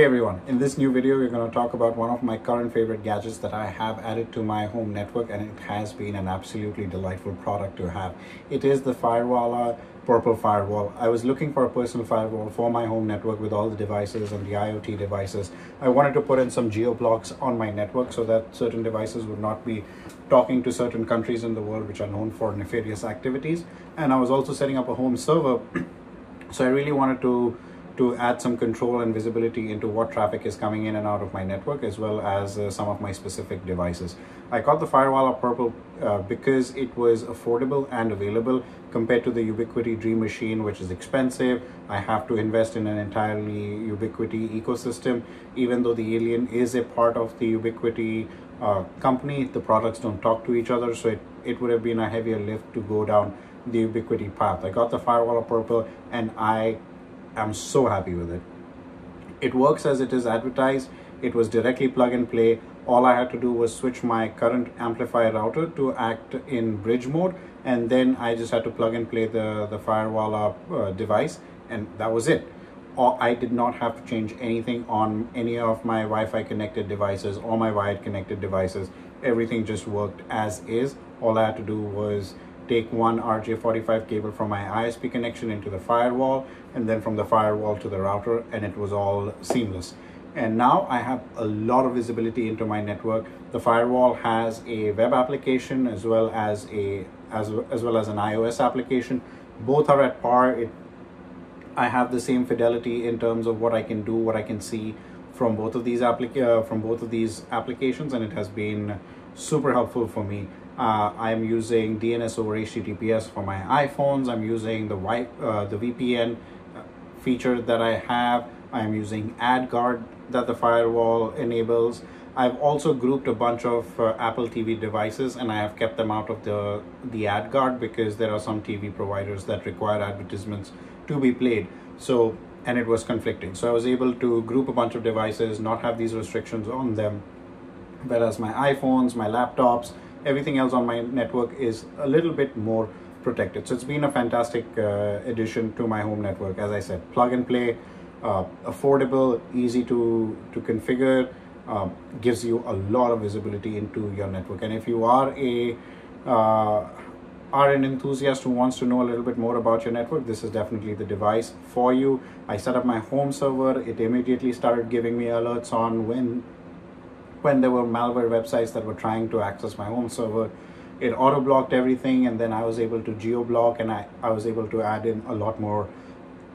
Hey everyone, in this new video we're going to talk about one of my current favorite gadgets that I have added to my home network and it has been an absolutely delightful product to have. It is the Firewalla Purple Firewall. I was looking for a personal firewall for my home network with all the devices and the IoT devices. I wanted to put in some geo blocks on my network so that certain devices would not be talking to certain countries in the world which are known for nefarious activities. And I was also setting up a home server so I really wanted to to add some control and visibility into what traffic is coming in and out of my network as well as uh, some of my specific devices. I got the Firewalla Purple uh, because it was affordable and available compared to the Ubiquiti Dream Machine which is expensive. I have to invest in an entirely Ubiquiti ecosystem. Even though the Alien is a part of the Ubiquiti uh, company, the products don't talk to each other so it, it would have been a heavier lift to go down the Ubiquiti path. I got the Firewalla Purple and I I'm so happy with it. It works as it is advertised. It was directly plug and play. All I had to do was switch my current AmpliFi router to act in bridge mode. And then I just had to plug and play the, the Firewalla uh, device. And that was it. I did not have to change anything on any of my Wi-Fi connected devices or my wired connected devices. Everything just worked as is. All I had to do was take one RJ45 cable from my ISP connection into the firewall and then from the firewall to the router and it was all seamless. And now I have a lot of visibility into my network. The firewall has a web application as well as a as, as well as an iOS application. Both are at par. It, I have the same fidelity in terms of what I can do, what I can see from both of these applica- uh, from both of these applications and it has been super helpful for me. Uh, I'm using DNS over HTTPS for my iPhones. I'm using the uh, the VPN feature that I have. I'm using AdGuard that the firewall enables. I've also grouped a bunch of uh, Apple TV devices and I have kept them out of the the AdGuard because there are some TV providers that require advertisements to be played. So and it was conflicting. So I was able to group a bunch of devices, not have these restrictions on them. Whereas my iPhones, my laptops, everything else on my network is a little bit more protected. So it's been a fantastic uh, addition to my home network. As I said, plug and play, uh, affordable, easy to, to configure, um, gives you a lot of visibility into your network. And if you are a uh, are an enthusiast who wants to know a little bit more about your network, this is definitely the device for you. I set up my home server. It immediately started giving me alerts on when when there were malware websites that were trying to access my home server it auto blocked everything and then i was able to geo block and I, I was able to add in a lot more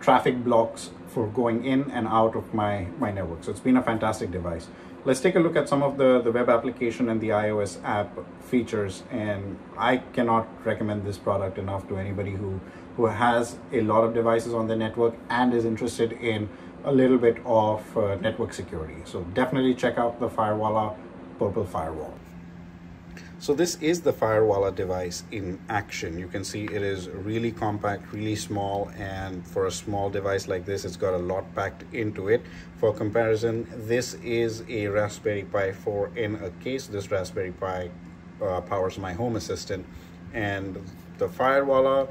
traffic blocks for going in and out of my my network. So it's been a fantastic device. Let's take a look at some of the the web application and the ios app features and i cannot recommend this product enough to anybody who who has a lot of devices on the network and is interested in a little bit of uh, network security. So definitely check out the Firewalla Purple Firewall. So this is the Firewalla device in action. You can see it is really compact, really small, and for a small device like this, it's got a lot packed into it. For comparison, this is a Raspberry Pi 4 in a case. This Raspberry Pi uh, powers my home assistant, and the Firewalla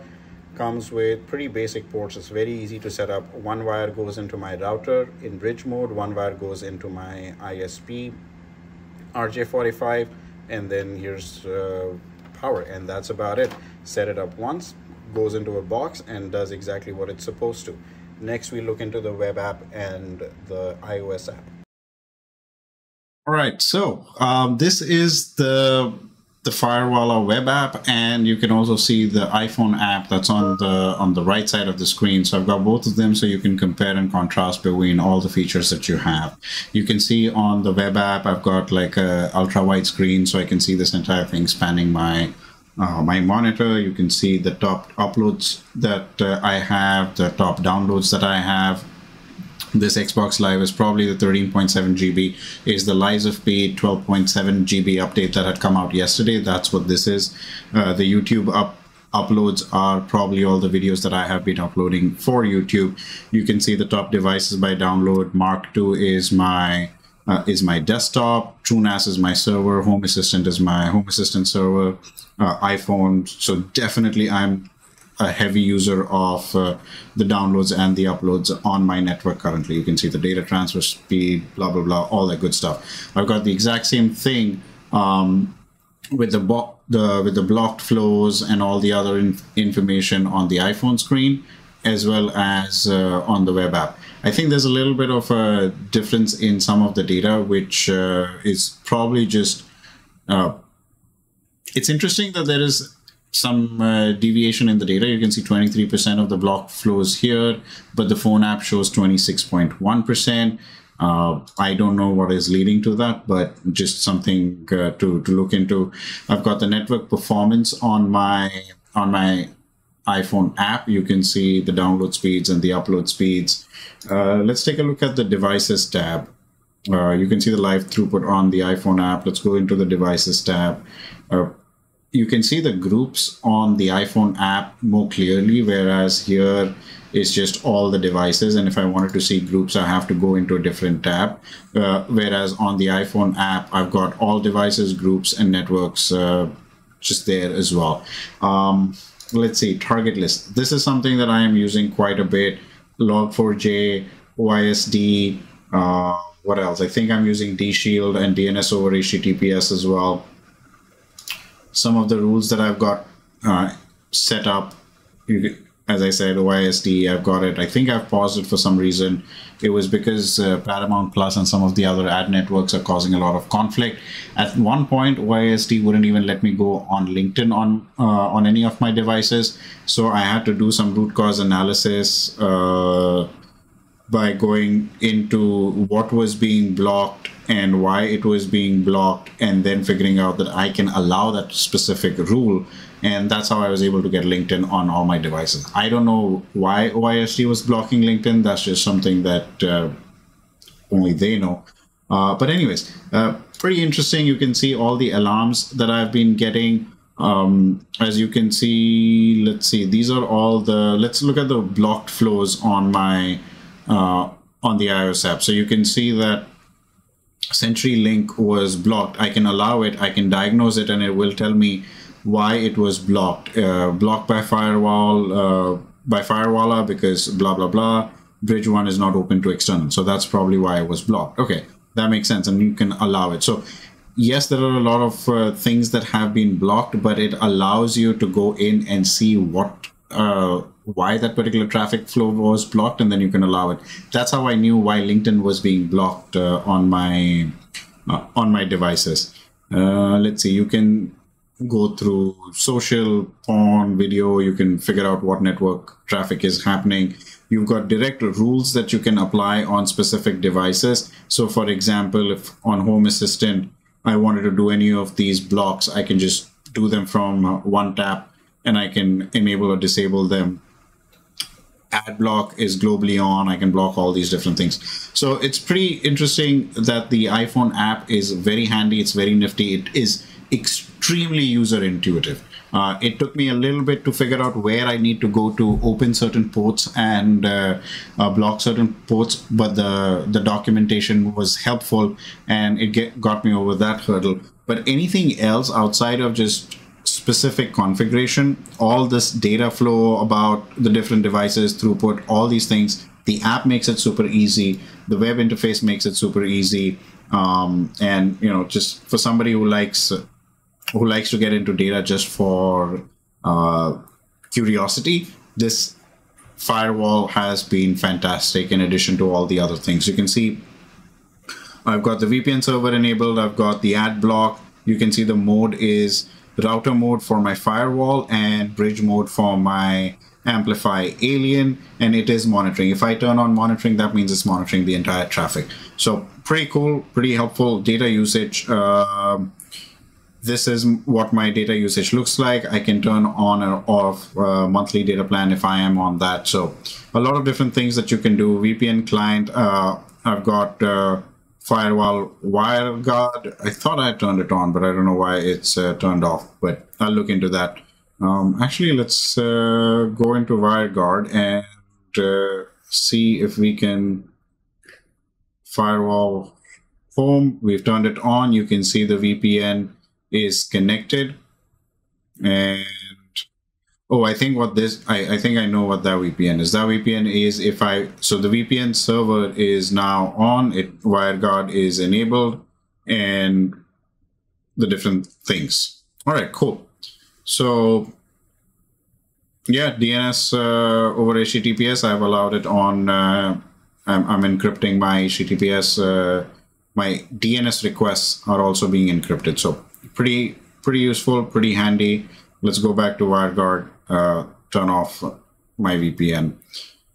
comes with pretty basic ports. It's very easy to set up. One wire goes into my router in bridge mode, one wire goes into my ISP RJ45, and then here's uh, power, and that's about it. Set it up once, goes into a box, and does exactly what it's supposed to. Next, we look into the web app and the iOS app. All right, so um, this is the the Firewalla web app, and you can also see the iPhone app that's on the on the right side of the screen. So I've got both of them, so you can compare and contrast between all the features that you have. You can see on the web app, I've got like a ultra wide screen, so I can see this entire thing spanning my uh, my monitor. You can see the top uploads that uh, I have, the top downloads that I have this Xbox Live is probably the 13.7 GB is the Lies of P 12.7 GB update that had come out yesterday. That's what this is. Uh, the YouTube up uploads are probably all the videos that I have been uploading for YouTube. You can see the top devices by download. Mark II is my uh, is my desktop. TrueNAS is my server. Home Assistant is my Home Assistant server. Uh, iPhone. So definitely, I'm a heavy user of uh, the downloads and the uploads on my network currently. You can see the data transfer speed, blah, blah, blah, all that good stuff. I've got the exact same thing um, with the, the with the blocked flows and all the other in- information on the iPhone screen as well as uh, on the web app. I think there's a little bit of a difference in some of the data, which uh, is probably just. Uh, it's interesting that there is some uh, deviation in the data. You can see 23% of the block flows here, but the phone app shows 26.1%. Uh, I don't know what is leading to that, but just something uh, to, to look into. I've got the network performance on my on my iPhone app. You can see the download speeds and the upload speeds. Uh, let's take a look at the devices tab. Uh, you can see the live throughput on the iPhone app. Let's go into the devices tab. You can see the groups on the iPhone app more clearly, whereas here is just all the devices. And if I wanted to see groups, I have to go into a different tab. Uh, whereas on the iPhone app, I've got all devices, groups, and networks uh, just there as well. Um, let's see, target list. This is something that I am using quite a bit. Log4j, OISD, uh, what else? I think I'm using DShield and DNS over HTTPS as well some of the rules that I've got uh, set up. As I said, OISD, I've got it. I think I've paused it for some reason. It was because uh, Paramount Plus and some of the other ad networks are causing a lot of conflict. At one point, OISD wouldn't even let me go on LinkedIn on uh, on any of my devices, so I had to do some root cause analysis uh, by going into what was being blocked and why it was being blocked and then figuring out that I can allow that specific rule and that's how I was able to get LinkedIn on all my devices. I don't know why OISD was blocking LinkedIn. That's just something that uh, only they know. Uh, but anyways, uh, pretty interesting. You can see all the alarms that I've been getting. Um, as you can see, let's see. These are all the. Let's look at the blocked flows on my uh, on the iOS app. So you can see that CenturyLink was blocked. I can allow it, I can diagnose it, and it will tell me why it was blocked. Uh, blocked by firewall, uh, by Firewalla because blah blah blah. Bridge one is not open to external, so that's probably why it was blocked. Okay, that makes sense, and you can allow it. So yes, there are a lot of uh, things that have been blocked, but it allows you to go in and see what uh, why that particular traffic flow was blocked, and then you can allow it. That's how I knew why LinkedIn was being blocked uh, on my uh, on my devices. Uh, let's see, you can go through social, porn, video. You can figure out what network traffic is happening. You've got direct rules that you can apply on specific devices. So, for example, if on Home Assistant I wanted to do any of these blocks, I can just do them from uh, one tap and I can enable or disable them ad block is globally on. I can block all these different things. So it's pretty interesting that the iPhone app is very handy. It's very nifty. It is extremely user intuitive. Uh, it took me a little bit to figure out where I need to go to open certain ports and uh, uh, block certain ports, but the the documentation was helpful and it get, got me over that hurdle. But anything else outside of just specific configuration, all this data flow about the different devices, throughput, all these things. The app makes it super easy. The web interface makes it super easy. Um, and you know, just for somebody who likes who likes to get into data just for uh, curiosity, this firewall has been fantastic. In addition to all the other things, you can see I've got the VPN server enabled. I've got the ad block. You can see the mode is router mode for my firewall and bridge mode for my AmpliFi Alien and it is monitoring. If i turn on monitoring that means it's monitoring the entire traffic. So pretty cool pretty helpful data usage. Uh, this is what my data usage looks like. I can turn on or off uh, monthly data plan if i am on that. So a lot of different things that you can do. Vpn client uh, i've got uh, firewall WireGuard. I thought I turned it on, but I don't know why it's uh, turned off. But I'll look into that. Um, actually, let's uh, go into WireGuard and uh, see if we can firewall home. We've turned it on. You can see the VPN is connected. And Oh, I think what this, I, I think I know what that VPN is. That VPN is if I, so the VPN server is now on, it WireGuard is enabled and the different things. All right, cool. So yeah, DNS uh, over HTTPS, I've allowed it on, uh, I'm, I'm, encrypting my HTTPS, uh, my DNS requests are also being encrypted. So pretty, pretty useful, pretty handy. Let's go back to WireGuard, uh, turn off my VPN.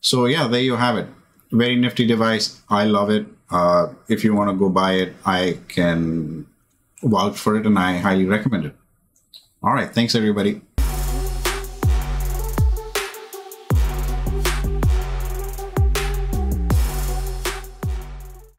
So yeah, there you have it. Very nifty device. I love it. Uh, if you want to go buy it, I can vouch for it and I highly recommend it. All right. Thanks, everybody.